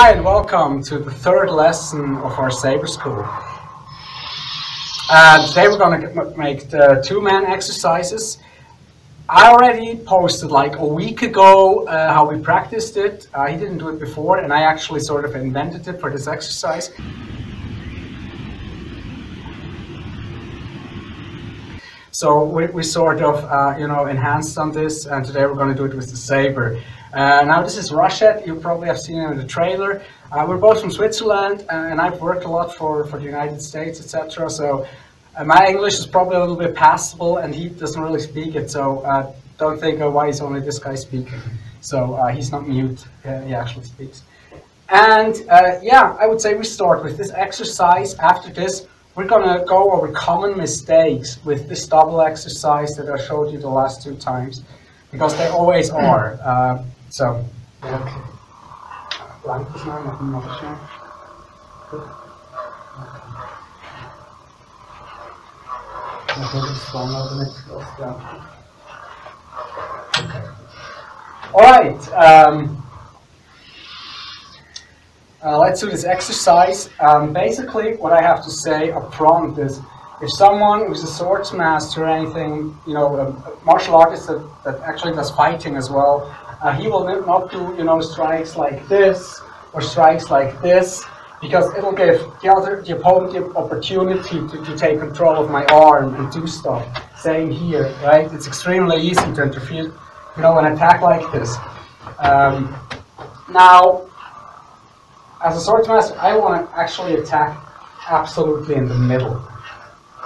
Hi and welcome to the third lesson of our Sabre School. Uh, today we're going to make the two-man exercises. I already posted like a week ago uh, how we practiced it. Uh, he didn't do it before and I actually sort of invented it for this exercise. So we, we sort of, uh, you know, enhanced on this and today we're going to do it with the Sabre. Uh, now this is Rashad, you probably have seen him in the trailer. Uh, we're both from Switzerland uh, and I've worked a lot for, for the United States, etc. So uh, my English is probably a little bit passable and he doesn't really speak it, so uh, don't think, oh, why is only this guy speaking? So uh, he's not mute, he actually speaks. And yeah, I would say we start with this exercise. After this, we're going to go over common mistakes with this double exercise that I showed you the last two times, because they always are. So, okay. Blank is now, nothing more to Good. Okay. All right. Um, uh, let's do this exercise. Um, basically, what I have to say up front is, if someone who's a swords master or anything, you know, a martial artist that, that actually does fighting as well, uh, he will not do, you know, strikes like this or strikes like this because it'll give the other, the opponent the opportunity to, to take control of my arm and do stuff. Same here, right? It's extremely easy to interfere, you know, an attack like this. Um, now, as a swordsmaster, I want to actually attack absolutely in the middle.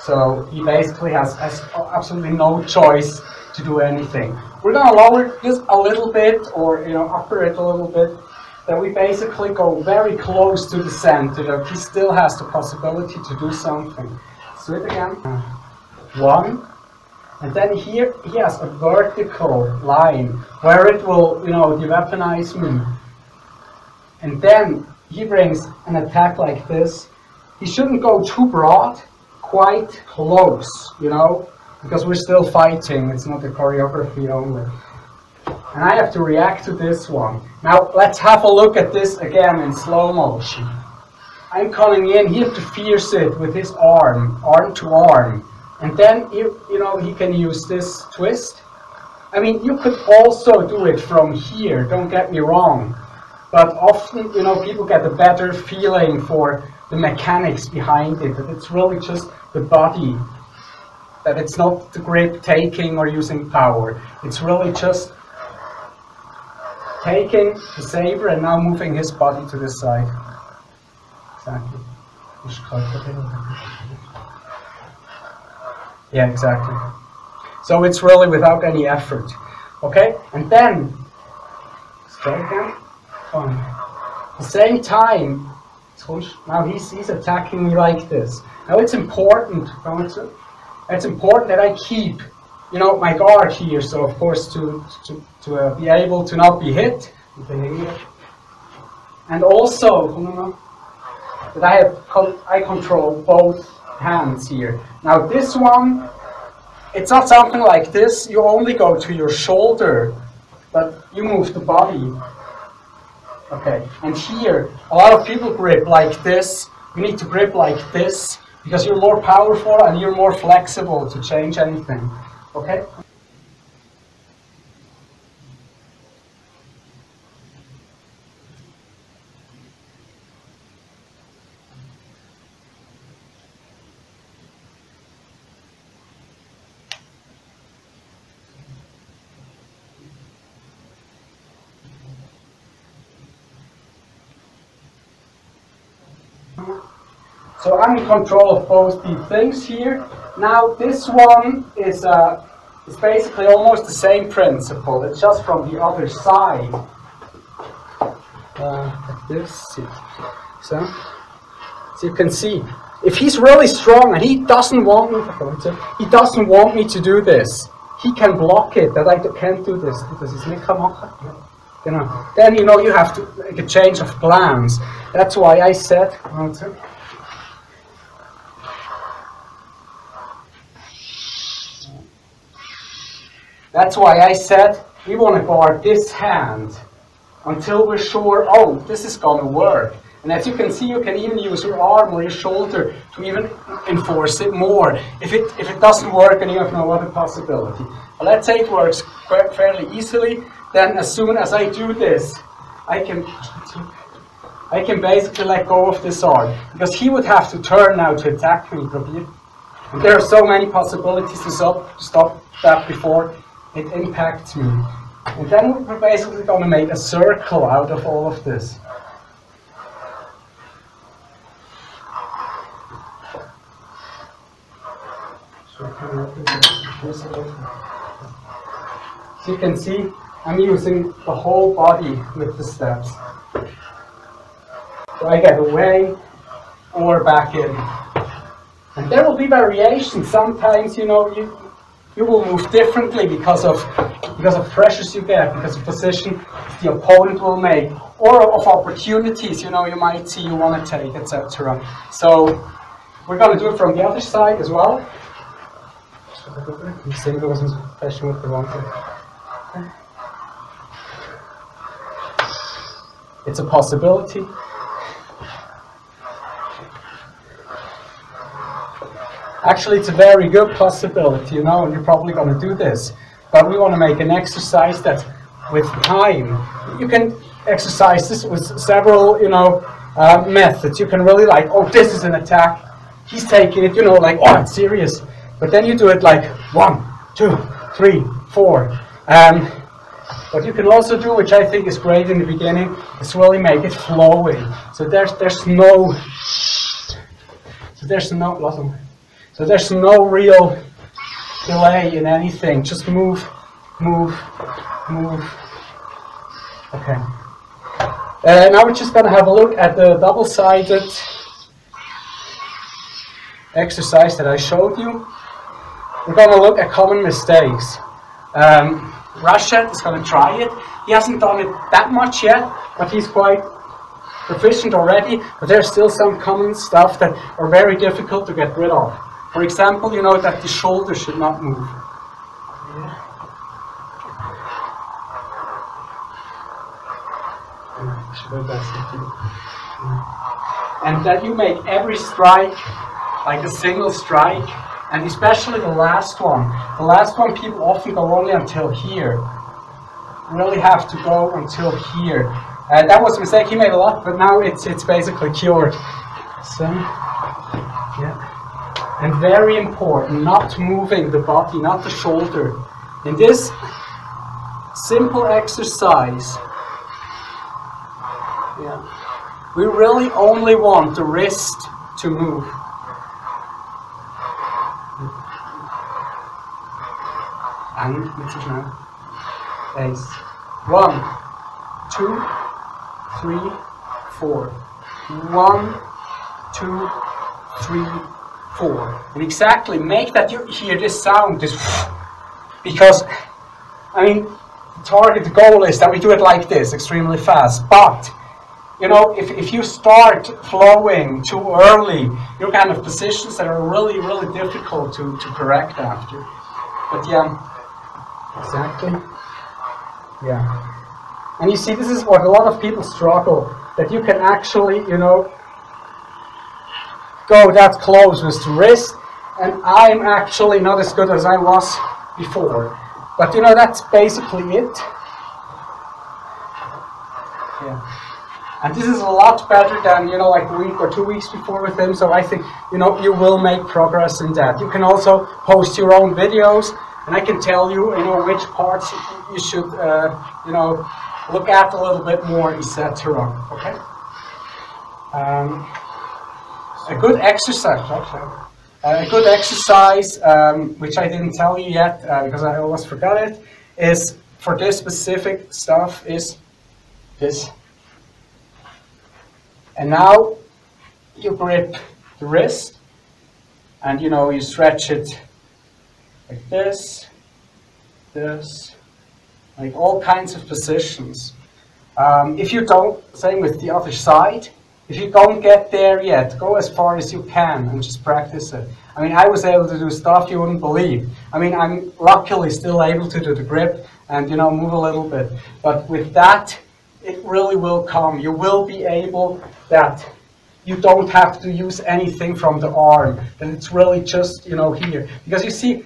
So he basically has, has absolutely no choice to do anything. We're going to lower it just a little bit, or you know, upper it a little bit, that we basically go very close to the center, that he still has the possibility to do something. Do it again. One, and then here he has a vertical line where it will, you know, de-weaponize me. And then he brings an attack like this. He shouldn't go too broad, quite close, you know, because we're still fighting, it's not the choreography only. And I have to react to this one. Now let's have a look at this again in slow motion. I'm coming in, he has to fierce it with his arm, arm to arm. And then, you, you know, he can use this twist. I mean, you could also do it from here, don't get me wrong. But often, you know, people get a better feeling for the mechanics behind it, that it's really just the body that it's not the grip taking or using power. It's really just taking the saber and now moving his body to the side. Exactly. Yeah, exactly. So it's really without any effort. Okay? And then, down. The same time, now he's, he's attacking me like this. Now it's important, it's important that I keep, you know, my guard here. So of course to to to uh, be able to not be hit, and also that I have I control both hands here. Now this one, it's not something like this. You only go to your shoulder, but you move the body. Okay, and here a lot of people grip like this. You need to grip like this because you're more powerful and you're more flexible to change anything. Okay? So I'm in control of both these things here. Now this one is, uh, is basically almost the same principle. It's just from the other side. Uh, this. So, so you can see, if he's really strong and he doesn't want me, to, he doesn't want me to do this, he can block it. That I can't do this because he's you know. Then you know you have to make a change of plans. That's why I said. That's why I said we want to guard this hand. until we're sure, oh, this is gonna work. And as you can see, you can even use your arm or your shoulder to even enforce it more. If it, if it doesn't work and you have no other possibility. But let's say it works fairly easily, then as soon as I do this, I can, I can basically let go of this arm. Because he would have to turn now to attack me. There are so many possibilities to stop, to stop that before it impacts me. And then we're basically going to make a circle out of all of this. So you can see I'm using the whole body with the steps. So I get away or back in. And there will be variations. Sometimes, you know, you, you will move differently because of because of pressures you get, because of position the opponent will make, or of opportunities, you know, you might see you want to take, etc. So we're going to do it from the other side as well. It's a possibility. Actually, it's a very good possibility, you know, and you're probably going to do this. But we want to make an exercise that, with time, you can exercise this with several, you know, uh, methods. You can really like, oh, this is an attack. He's taking it, you know, like, oh, it's serious. But then you do it like one, two, three, four. Um, what you can also do, which I think is great in the beginning, is really make it flowing. So there's there's no so there's no so there's no real delay in anything. Just move, move, move. Okay. Uh, now we're just going to have a look at the double-sided exercise that I showed you. We're going to look at common mistakes. Um, is going to try it. He hasn't done it that much yet, but he's quite proficient already. But there's still some common stuff that are very difficult to get rid of. For example, you know that the shoulder should not move. And that you make every strike like a single strike and especially the last one. The last one people often go only until here. Really have to go until here. Uh, that was a mistake he made a lot, but now it's it's basically cured. So, yeah. And very important, not moving the body, not the shoulder. In this simple exercise, yeah, we really only want the wrist to move. and base. One, two, three, four. One, two, three, four. And exactly make that you hear this sound, this because I mean the target goal is that we do it like this, extremely fast. But you know, if, if you start flowing too early, you're kind of positions that are really, really difficult to, to correct after. But yeah. Exactly. Yeah. And you see, this is what a lot of people struggle, that you can actually, you know, go that close with the wrist, and I'm actually not as good as I was before. But you know, that's basically it. Yeah. And this is a lot better than, you know, like a week or two weeks before with him. So I think, you know, you will make progress in that. You can also post your own videos and I can tell you, you know, which parts you should, uh, you know, look at a little bit more, etc. Okay. Um, a good exercise. Uh, a good exercise, um, which I didn't tell you yet uh, because I almost forgot it, is for this specific stuff is this. And now you grip the wrist and you know you stretch it like this, this, like all kinds of positions. Um, if you don't, same with the other side, if you don't get there yet, go as far as you can and just practice it. I mean, I was able to do stuff you wouldn't believe. I mean, I'm luckily still able to do the grip and, you know, move a little bit. But with that, it really will come. You will be able that you don't have to use anything from the arm. That it's really just, you know, here. Because you see,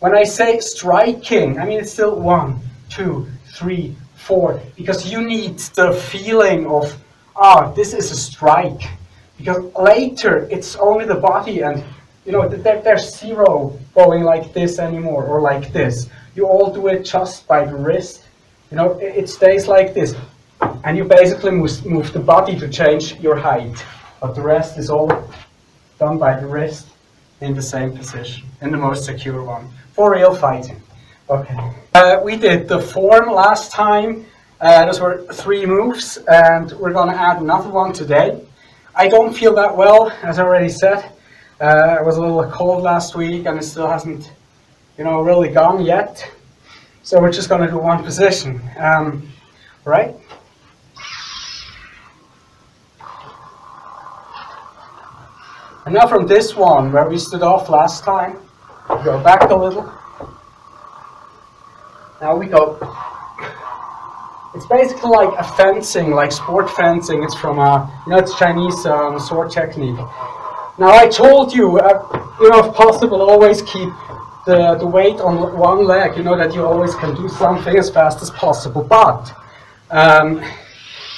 when I say striking, I mean it's still one, two, three, four. Because you need the feeling of, ah, this is a strike. Because later, it's only the body and, you know, there, there's zero going like this anymore or like this. You all do it just by the wrist. You know, it, it stays like this. And you basically move, move the body to change your height. But the rest is all done by the wrist in the same position, in the most secure one, for real fighting. Okay. Uh, we did the form last time. Uh, those were three moves, and we're going to add another one today. I don't feel that well, as I already said. Uh, I was a little cold last week, and it still hasn't, you know, really gone yet. So we're just going to do one position. Um, right? And now from this one, where we stood off last time, go back a little. Now we go. It's basically like a fencing, like sport fencing. It's from a, you know, it's Chinese um, sword technique. Now I told you, uh, you know, if possible, always keep the, the weight on one leg. You know that you always can do something as fast as possible. But um,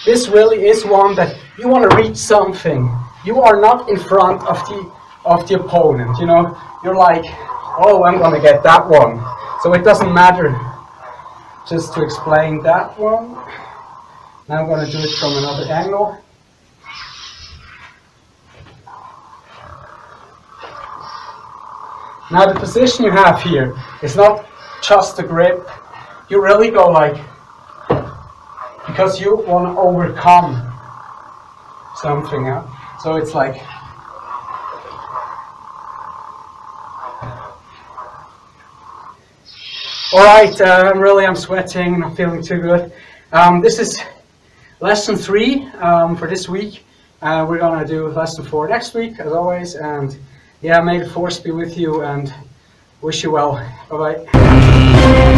this really is one that you want to reach something you are not in front of the of the opponent. You know, you're like, oh, I'm gonna get that one. So it doesn't matter. Just to explain that one. Now I'm gonna do it from another angle. Now the position you have here is not just a grip. You really go like, because you want to overcome something. Huh? So it's like All right, uh, I'm really I'm sweating, I'm feeling too good. Um, this is lesson three um, for this week. Uh, we're gonna do lesson four next week, as always. And yeah, may the force be with you and wish you well. Bye bye.